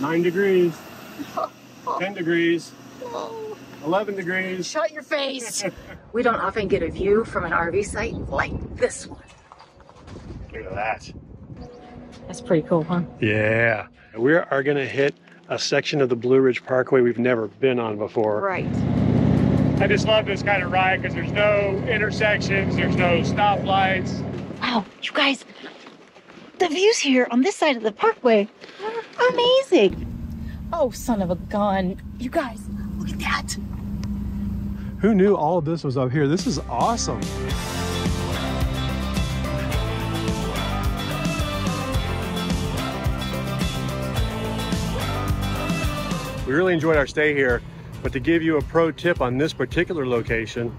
Nine degrees. 10 degrees. 11 degrees. Shut your face. we don't often get a view from an RV site like this one. Look at that. That's pretty cool, huh? Yeah. We are going to hit a section of the Blue Ridge Parkway we've never been on before. Right. I just love this kind of ride because there's no intersections, there's no stoplights. Wow, you guys, the views here on this side of the parkway are amazing. Oh, son of a gun. You guys, look at that. Who knew all of this was up here? This is awesome. We really enjoyed our stay here, but to give you a pro tip on this particular location,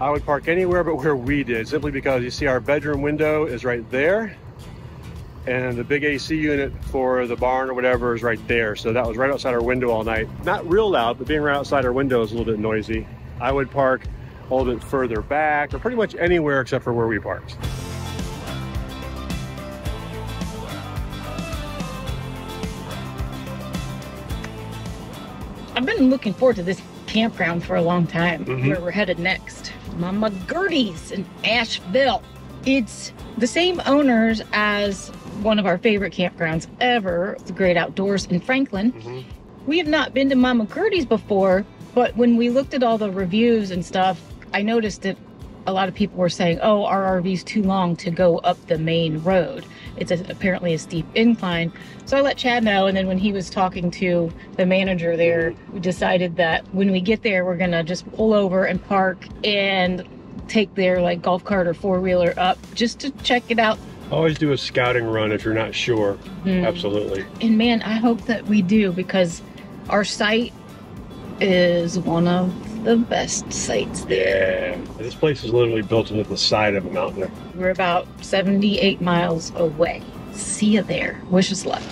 I would park anywhere but where we did, simply because you see our bedroom window is right there, and the big AC unit for the barn or whatever is right there. So that was right outside our window all night. Not real loud, but being right outside our window is a little bit noisy. I would park a little bit further back, or pretty much anywhere except for where we parked. I've been looking forward to this campground for a long time, Mhm. where we're headed next. Mama Gertie's in Asheville. It's the same owners as one of our favorite campgrounds ever, the Great Outdoors in Franklin. Mm-hmm. We have not been to Mama Gertie's before, but when we looked at all the reviews and stuff, I noticed that a lot of people were saying, "Oh, our RV's too long to go up the main road. It's a, apparently a steep incline." So I let Chad know, and then when he was talking to the manager there, we decided that when we get there, we're gonna just pull over and park and take their like golf cart or four wheeler up just to check it out. Always do a scouting run if you're not sure. Hmm. Absolutely. And man, I hope that we do because our site is one of the best sites there. Yeah. This place is literally built into the side of a mountain. We're about 78 miles away. See you there. Wish us luck.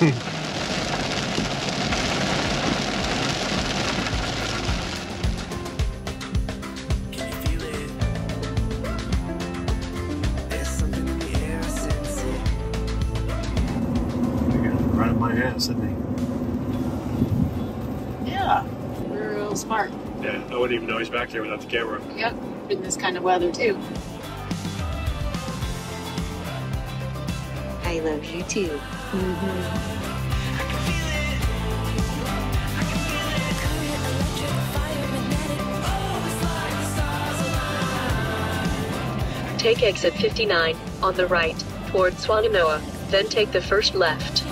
Right up my ass, isn't Yeah, we're real smart. Yeah, I wouldn't even know he's back there without the camera. Yep, in this kind of weather too. I love you too. Take exit 59 on the right toward Swannanoa, then take the first left.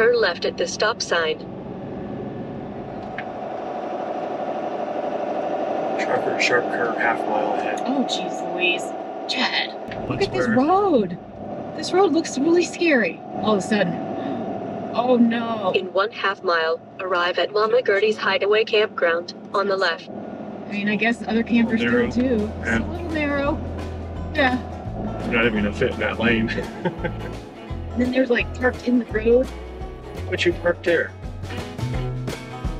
Turn left at the stop sign. Sharp, sharp curve, half mile ahead. Oh, jeez Louise. Chad, look That's at this where- road. This road looks really scary all of a sudden. Oh no. In one half mile, arrive at Mama Gertie's Hideaway Campground on the left. I mean, I guess other campers do Narrow. it too. It's a little narrow. Yeah. You're not even gonna fit in that lane. then there's like parked in the road. But you parked there.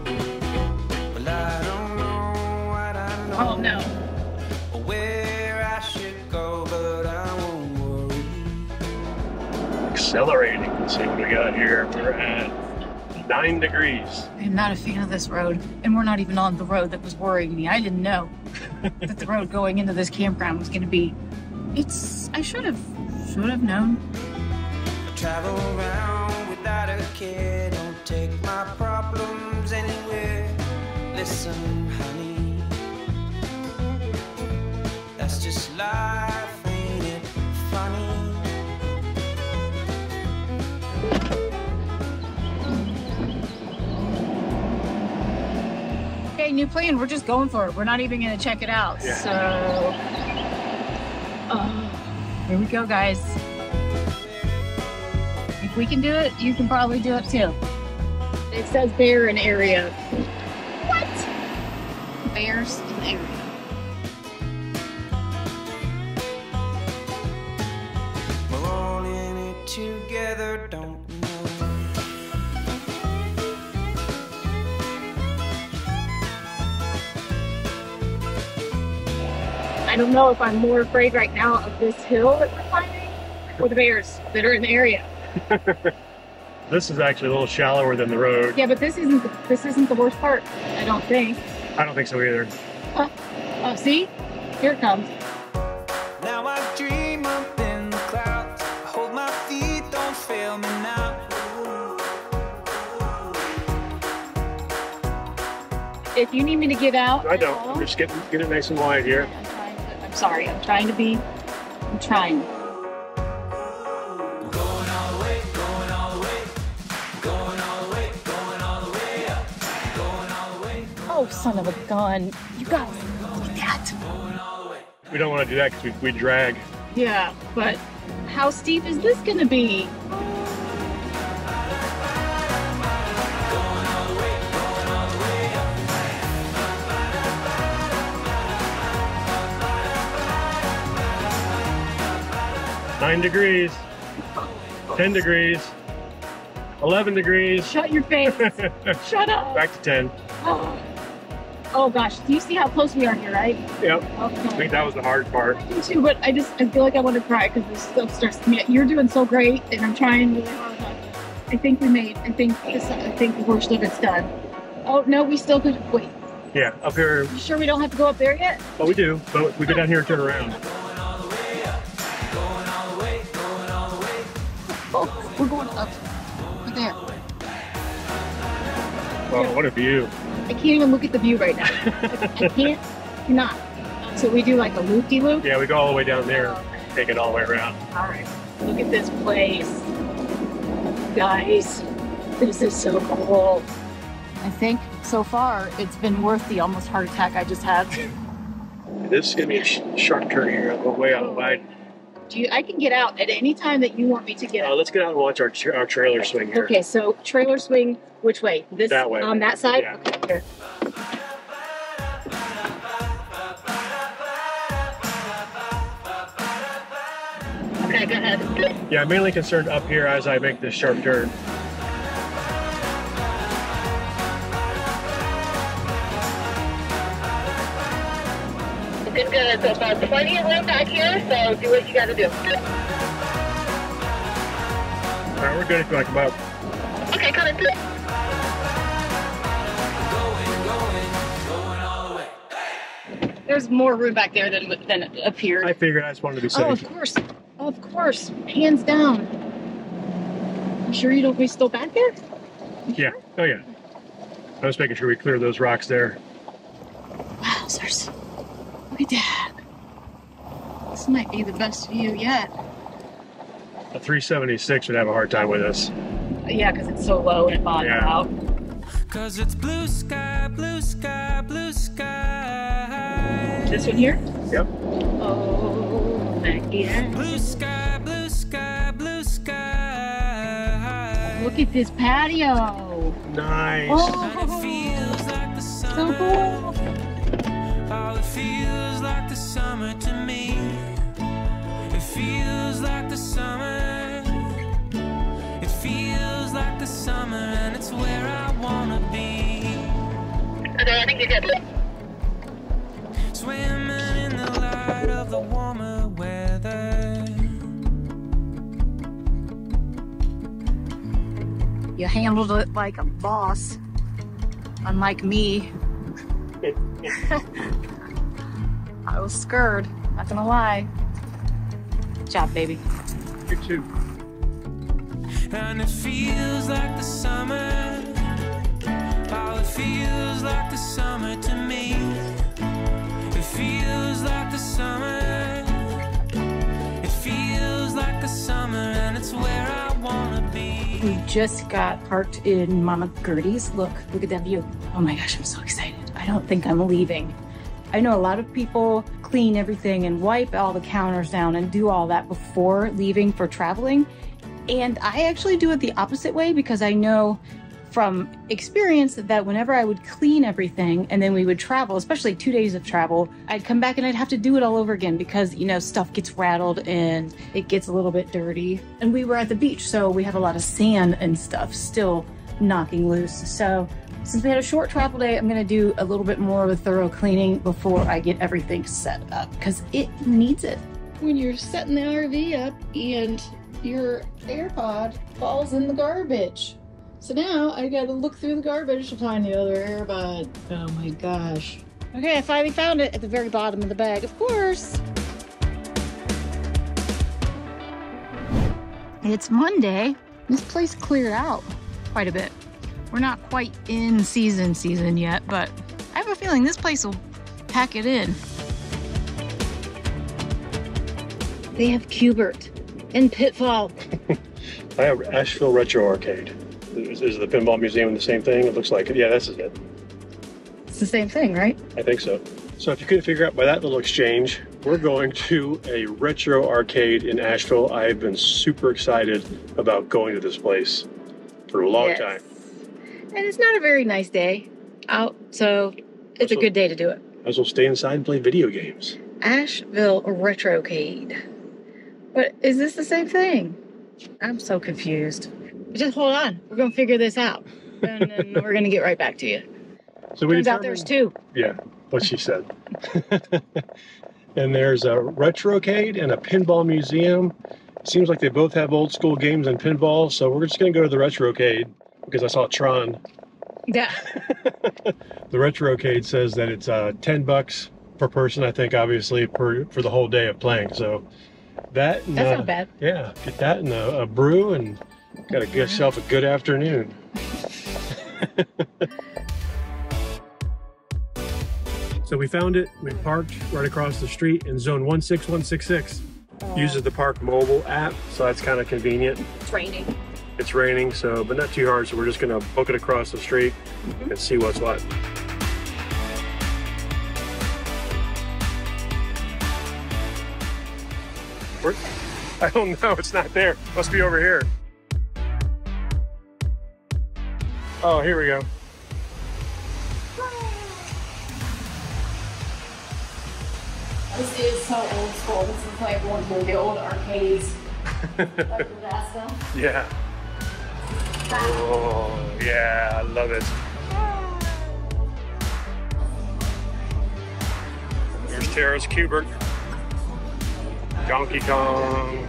Well, I don't know what I know. Oh no. Where I should go, but I won't worry. Accelerating. Let's see what we got here. We're at nine degrees. I'm not a fan of this road, and we're not even on the road that was worrying me. I didn't know that the road going into this campground was going to be. It's. I should have. Should have known. I travel around without care. Don't take my problems anywhere. Listen, honey. That's just life, ain't it funny? Okay, new plan. We're just going for it. We're not even going to check it out. Yeah. So. Uh, here we go, guys. If we can do it, you can probably do it too. It says bear in area. What? Bears in the area. We're all in it together, don't you know? don't know if I'm more afraid right now of this hill that we're climbing or the bears that are in the area. This is actually a little shallower than the road. Yeah, but this isn't the, this isn't the worst part. I don't think. I don't think so either. Oh, oh see, here it comes. Now I dream up in the clouds. Hold my feet, don't fail me now. If you need me to get out, I don't. all, I'm just getting get it nice and wide here. I'm trying to. I'm sorry. I'm trying to be. I'm trying. Son of a gun! You guys, look at that. going all the way. We don't want to do that because we, we drag. Yeah, but how steep is this gonna be? Nine degrees, 10 degrees, 11 degrees, Shut your face. Shut up. back to 10. Oh. Oh, gosh, do you see how close we are here, right? Yep. I think that was the hard part. I do too, but I just I feel like I want to cry because this stuff starts me. You're doing so great, and I'm trying really hard. I think we made. I think this. I think the worst of it's done. Oh no, we still could wait. Yeah, up here, You sure we don't have to go up there yet? well, we do, but we go down here and turn around. Oh, we're going up. Right there. Oh, what a view. I can't even look at the view right now. I can't. Cannot. So we do like a loop de loop. Yeah, we go all the way down there, take it all the way around. All right. Look at this place, guys. This is so cool. I think so far it's been worth the almost heart attack I just had. This is going to be a sh- sharp turn here. I'll go way out wide. Do you, I can get out at any time that you want me to get Uh, out. let's get out and watch our, tra- our trailer swing here. Okay, so trailer swing, which way? This That way. on that side? Yeah. Okay. Here. Okay, go ahead. Yeah, I'm mainly concerned up here as I make this sharp turn. Good, good. So far, plenty of room back here, so do what you gotta do. All right, we're good if you come up. Okay, come There's more room back there than than it appeared. I figured I just wanted to be oh, safe. Oh, safe. of course. Of course. Hands down. You sure you don't we still back there? Yeah. Oh, yeah. I was making sure we cleared those rocks there. Wowzers. Look at that. This might be the best view yet. A 376 would have a hard time with us. Yeah, because it's so low and it bottomed Yeah. out. Cause it's blue sky, blue sky, blue sky. This one here? Yep. Oh, heck yeah. Blue sky, blue sky, blue sky. Look at this patio. Nice. Oh. And it Oh, feels like the so summer. cool. Oh, it feels like the summer to me. It feels like the summer. It feels like the summer, and it's where I wanna be. Okay, I think you're good. You handled it like a boss. Unlike me. I was scared, not gonna lie. Good job, baby. You too. And it feels like the summer. Oh, it feels like the summer to me. It feels like the summer. It feels like the summer, and it's where I wanna be. We just got parked in Mama Gertie's. Look, look at that view. Oh my gosh, I'm so excited. I don't think I'm leaving. I know a lot of people clean everything and wipe all the counters down and do all that before leaving for traveling. And I actually do it the opposite way because I know from experience that whenever I would clean everything and then we would travel, especially two days of travel, I'd come back and I'd have to do it all over again because, you know, stuff gets rattled and it gets a little bit dirty. And we were at the beach, so we have a lot of sand and stuff still knocking loose. So since we had a short travel day, I'm gonna do a little bit more of a thorough cleaning before I get everything set up because it needs it. When you're setting the RV up and your AirPod falls in the garbage. So now I gotta look through the garbage to find the other AirPod. Oh my gosh. Okay, I finally found it at the very bottom of the bag, of course. It's Monday. This place cleared out quite a bit. We're not quite in season season yet, but I have a feeling this place will pack it in. They have Q*bert and Pitfall. I have Asheville Retro Arcade. Is, is the pinball museum the same thing? It looks like it. Yeah, this is it. It's the same thing, right? I think so. So if you couldn't figure out by that little exchange, we're going to a retro arcade in Asheville. I've been super excited about going to this place for a long Yes. time. And it's not a very nice day out, so it's a good day to do it. Might as well stay inside and play video games. Asheville Retrocade. But is this the same thing? I'm so confused. Just hold on. We're gonna figure this out. And then we're gonna get right back to you. So we Turns out there's two. Yeah, what she said. and there's a retrocade and a pinball museum. Seems like they both have old school games and pinball, so we're just gonna go to the retrocade because I saw Tron. Yeah. The retrocade says that it's uh, ten bucks per person. I think obviously per for the whole day of playing. So that and, That's uh, not bad. Yeah, get that and a, a brew and got to get yourself a good afternoon. so we found it. We parked right across the street in zone 16166. Uses the ParkMobile app, so that's kind of convenient. It's raining. It's raining, so but not too hard. So we're just gonna book it across the street mm-hmm. and see what's what. Where- I don't know. It's not there. Must be over here. Oh, here we go. This is so old school. This is like one of the old arcades. like Yeah. Oh, yeah. I love it. There's Terrace Q*bert. Donkey Kong.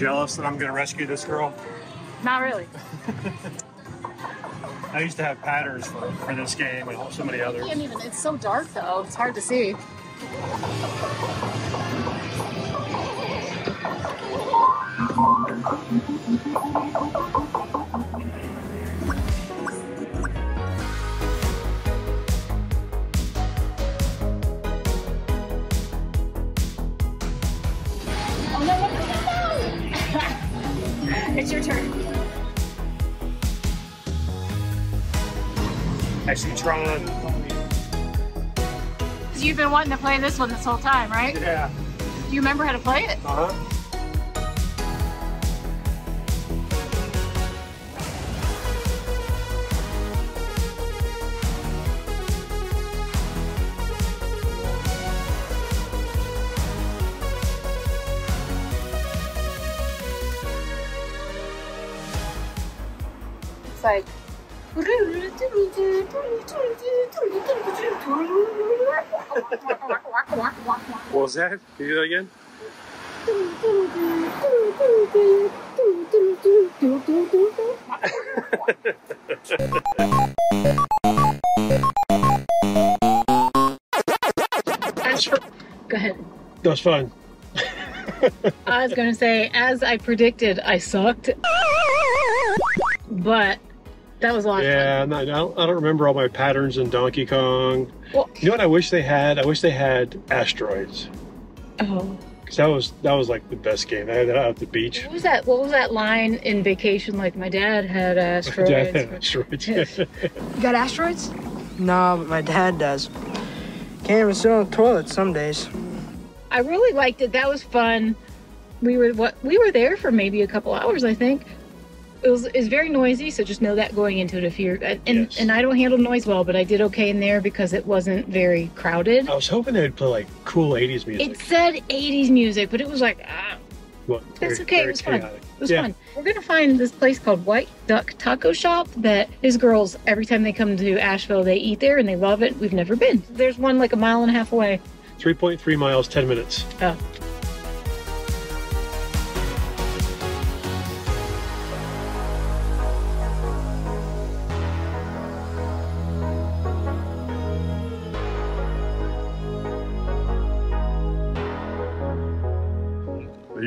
Jealous that I'm going to rescue this girl? Not really. I used to have patterns for, for this game and so many others. even. It's so dark though. It's hard to see. It's your turn. I see Tron. You've been wanting to play this one this whole time, right? Yeah. Do you remember how to play it? Uh huh. It's like. What was that? Can you do that again? Go ahead. That was fun. I was gonna say, as I predicted, I sucked. But that was a lot Yeah, I'm not, I, don't, remember all my patterns in Donkey Kong. Well- you know what I wish they had? I wish they had asteroids. Oh. Because that was that was like the best game. I had that out at the beach. What was that? What was that line in Vacation? Like my dad had asteroids. Yeah, asteroids. You got asteroids? No, but my dad does. Can't even sit on the toilet some days. I really liked it. That was fun. We were what we were there for maybe a couple hours, I think. It was it's very noisy, so just know that going into it if you're and Yes. and I don't handle noise well, but I did okay in there because it wasn't very crowded. I was hoping they'd play like cool '80s music. It said 80s music, but it was like ah, Well, that's very- okay. very It was fun. chaotic. It was yeah. fun. We're gonna find this place called White Duck Taco Shop that his girls every time they come to Asheville they eat there and they love it. We've never been. There's one like a mile and a half away. 3.3 miles, 10 minutes. Oh.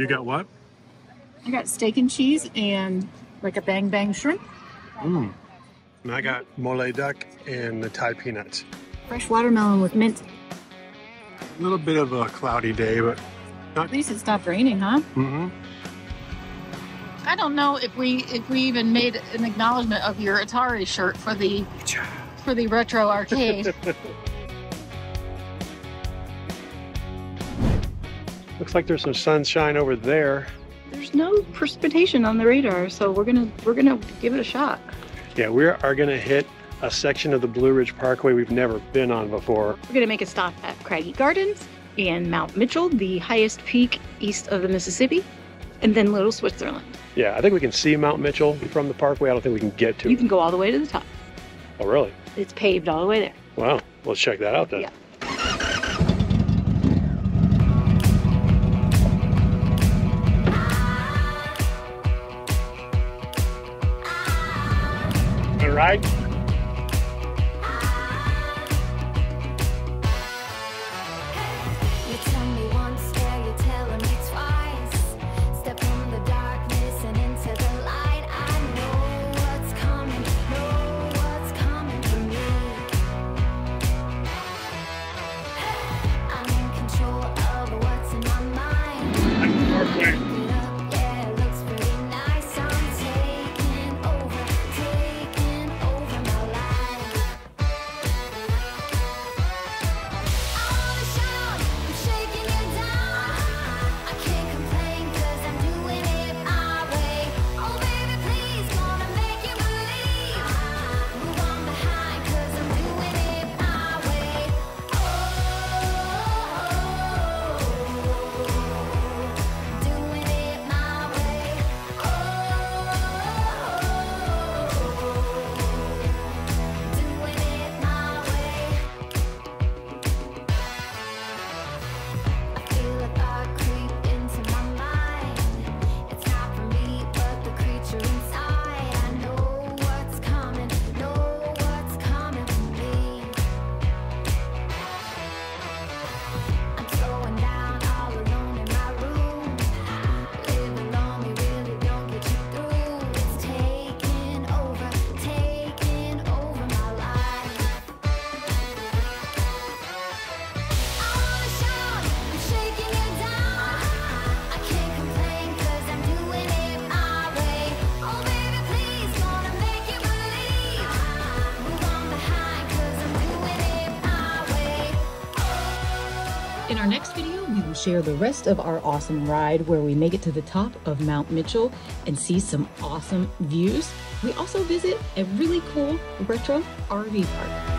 You got what? I got steak and cheese and like a bang bang shrimp, Mm. And I got mole duck and the Thai peanuts. fresh watermelon with mint. A little bit of a cloudy day, but At least it stopped raining, huh? Mm-hmm. I don't know if we if we even made an acknowledgement of your Atari shirt for the for the retro arcade. looks like there's some sunshine over there. There's no precipitation on the radar, so we're gonna we're gonna give it a shot. Yeah, we are going to hit a section of the Blue Ridge Parkway we've never been on before. We're gonna make a stop at Craggy Gardens and Mount Mitchell, the highest peak east of the Mississippi, and then Little Switzerland. Yeah, I think we can see Mount Mitchell from the parkway. I don't think we can get to You it. can go all the way to the top. Oh, really? It's paved all the way there. Wow. Let's check that out then. Yeah. Right. Our next video, we will share the rest of our awesome ride where we make it to the top of Mount Mitchell and see some awesome views. We also visit a really cool retro RV park.